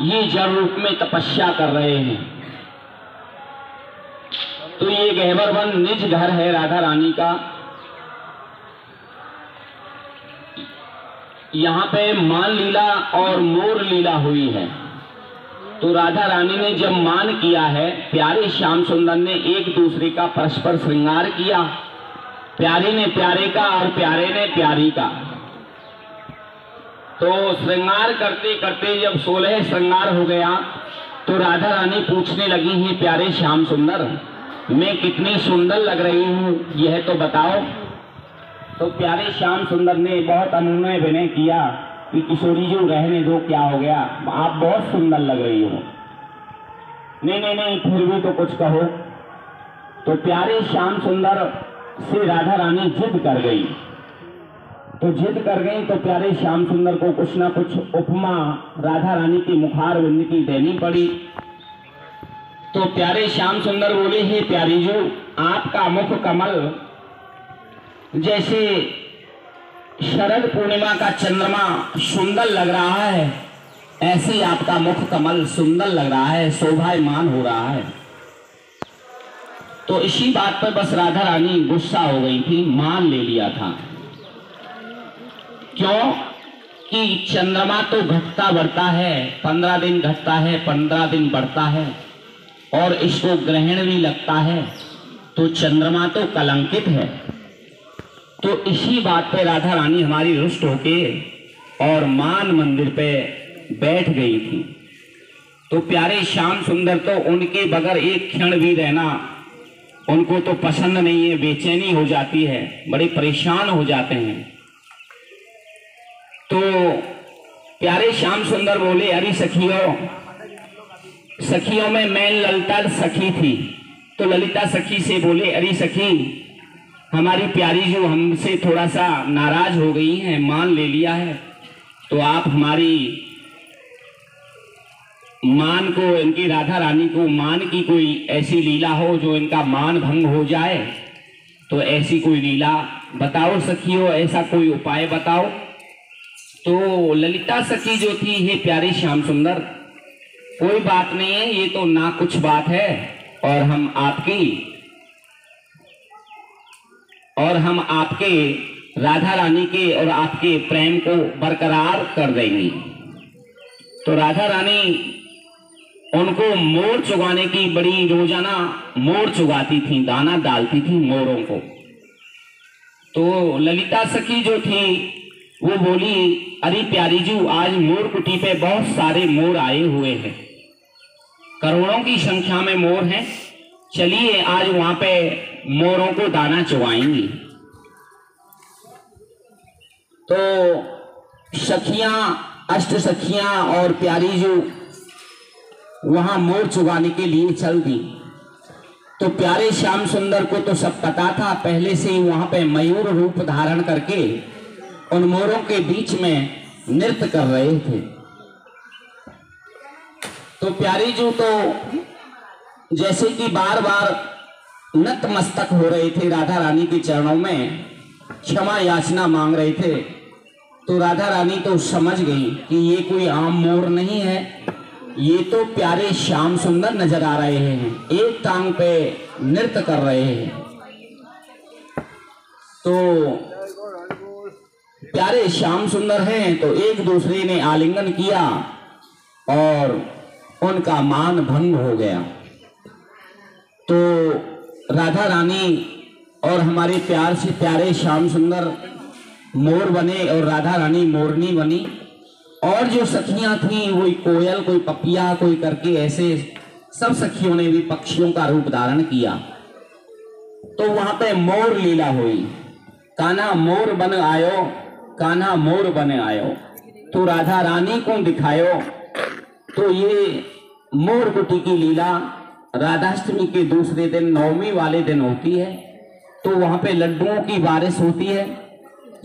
ये जड़ रूप में तपस्या कर रहे हैं। तो ये गहबर वन निज घर है राधा रानी का। यहाँ पे मान लीला और मोर लीला हुई है। तो राधा रानी ने जब मान किया है, प्यारे श्याम सुंदर ने एक दूसरे का परस्पर श्रृंगार किया। प्यारी ने प्यारे का और प्यारे ने प्यारी का। तो श्रृंगार करते करते जब सोलह श्रृंगार हो गया तो राधा रानी पूछने लगी, हैं प्यारे श्याम सुंदर, मैं कितनी सुंदर लग रही हूँ, यह तो बताओ। तो प्यारे श्याम सुंदर ने बहुत अनुनय विनय किया कि किशोरी जी, रहने दो, क्या हो गया? आप बहुत सुंदर लग रही हो। नहीं नहीं नहीं, फिर भी तो कुछ कहो। तो प्यारे श्याम सुंदर से राधा रानी जिद कर गई। तो जिद कर गई तो प्यारे श्याम सुंदर को कुछ ना कुछ उपमा राधा रानी की मुखार बिंद की देनी पड़ी। तो प्यारे श्याम सुंदर बोले, हे प्यारी जो आपका मुख कमल जैसे शरद पूर्णिमा का चंद्रमा सुंदर लग रहा है, ऐसे ही आपका मुख कमल सुंदर लग रहा है, शोभायमान हो रहा है। तो इसी बात पर बस राधा रानी गुस्सा हो गई थी, मान ले लिया था। क्यों? कि चंद्रमा तो घटता बढ़ता है, पंद्रह दिन घटता है, पंद्रह दिन बढ़ता है, और इसको ग्रहण भी लगता है तो चंद्रमा तो कलंकित है। तो इसी बात पे राधा रानी हमारी रुष्ट होके और मान मंदिर पे बैठ गई थी। तो प्यारे श्याम सुंदर तो उनके बगैर एक क्षण भी रहना उनको तो पसंद नहीं है, बेचैनी हो जाती है, बड़े परेशान हो जाते हैं। तो प्यारे श्याम सुंदर बोले, अरे सखियों सखियों में मैं ललिता सखी थी। तो ललिता सखी से बोले, अरे सखी, हमारी प्यारी जो हमसे थोड़ा सा नाराज़ हो गई है, मान ले लिया है तो आप हमारी मान को, इनकी राधा रानी को, मान की कोई ऐसी लीला हो जो इनका मान भंग हो जाए तो ऐसी कोई लीला बताओ सखियो, ऐसा कोई उपाय बताओ। तो ललिता सखी जो थी, हे प्यारी श्याम सुंदर, कोई बात नहीं है, ये तो ना कुछ बात है, और हम आपकी, और हम आपके राधा रानी के और आपके प्रेम को बरकरार कर देंगे। तो राधा रानी, उनको मोर चुगाने की बड़ी रोज़ाना मोर चुगाती थी, दाना डालती थी मोरों को। तो ललिता सखी जो थी वो बोली, अरे प्यारी जी, आज मोर कुटी पे बहुत सारे मोर आए हुए हैं। करोड़ों की संख्या में मोर हैं। चलिए, आज वहाँ पे मोरों को दाना चुवाएँगी तो सखियाँ, अष्ट सखियाँ और प्यारी जू वहाँ मोर चुगाने के लिए चल दी। तो प्यारे श्याम सुंदर को तो सब पता था, पहले से ही वहाँ पे मयूर रूप धारण करके उन मोरों के बीच में नृत्य कर रहे थे। तो प्यारी जो तो जैसे कि बार बार नतमस्तक हो रहे थे राधा रानी के चरणों में, क्षमा याचना मांग रहे थे। तो राधा रानी तो समझ गई कि ये कोई आम मोर नहीं है, ये तो प्यारे श्याम सुंदर नज़र आ रहे हैं, एक टांग पे नृत्य कर रहे हैं। तो प्यारे श्याम सुंदर हैं तो एक दूसरे ने आलिंगन किया और उनका मान भंग हो गया। तो राधा रानी और हमारे प्यार से प्यारे श्याम सुंदर मोर बने और राधा रानी मोरनी बनी। और जो सखियाँ थी कोई कोयल, कोई पपिया, कोई करके ऐसे सब सखियों ने भी पक्षियों का रूप धारण किया। तो वहाँ पे मोर लीला हुई। काना मोर बन आयो। कान्हा मोर बने आयो। तो राधा रानी को दिखायो। तो ये मोर कुटी की लीला राधाष्टमी के दूसरे दिन, नवमी वाले दिन होती है। तो वहाँ पे लड्डुओं की बारिश होती है।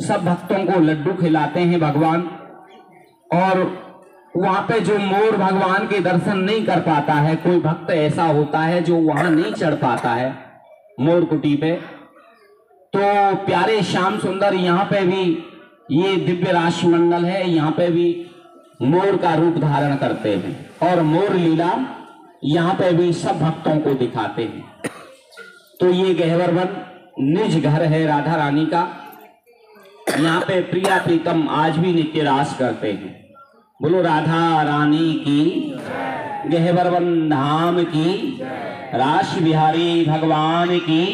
सब भक्तों को लड्डू खिलाते हैं भगवान। और वहाँ पे जो मोर भगवान के दर्शन नहीं कर पाता है, कोई भक्त ऐसा होता है जो वहाँ नहीं चढ़ पाता है मोर कुटी पे। तो प्यारे श्याम सुंदर यहाँ पे भी ये दिव्य राशि मंडल है, यहाँ पे भी मोर का रूप धारण करते हैं और मोर लीला यहाँ पे भी सब भक्तों को दिखाते हैं। तो ये गहवर वन निज घर है राधा रानी का। यहाँ पे प्रिया प्रीतम आज भी नित्य रास करते हैं। बोलो, राधा रानी की गहवर वन, धाम की राश बिहारी भगवान की